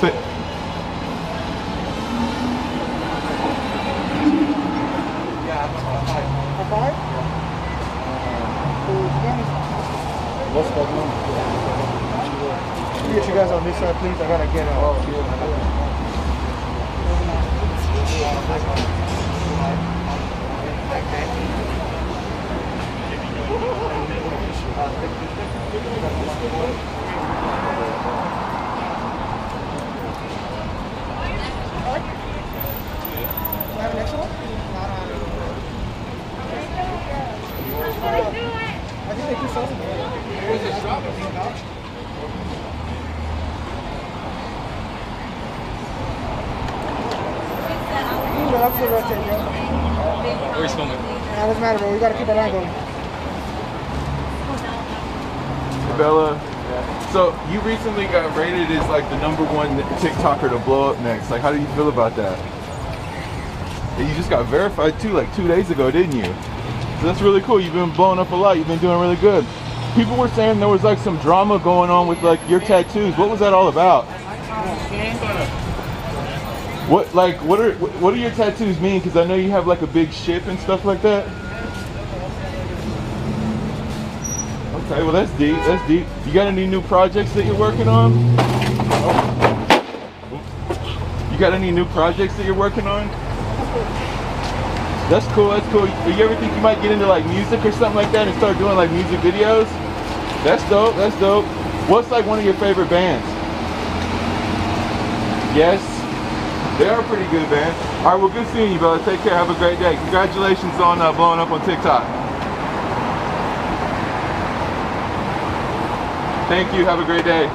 Say, What's number? Get you guys on this side, please. I gotta get out. I think they do something. Ooh, that's the rotate, bro. Where's filming? Nah, doesn't matter, bro. We gotta keep our going. Bella. So you recently got rated as like the number one TikToker to blow up next. Like, how do you feel about that? And you just got verified too, like two days ago, didn't you? So that's really cool. You've been blowing up a lot. You've been doing really good. People were saying there was like some drama going on with like your tattoos. What was that all about? What like what are what do your tattoos mean? Because I know you have like a big ship and stuff like that. Okay, well that's deep. That's deep. You got any new projects that you're working on? You got any new projects that you're working on? That's cool, that's cool. Do You ever think you might get into like music or something like that and start doing like music videos? That's dope, that's dope. What's like one of your favorite bands? Yes? They are pretty good bands. Alright, well good seeing you brother. Take care, have a great day. Congratulations on uh, blowing up on TikTok. Thank you, have a great day.